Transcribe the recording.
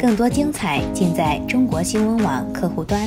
更多精彩尽在中国新闻网客户端。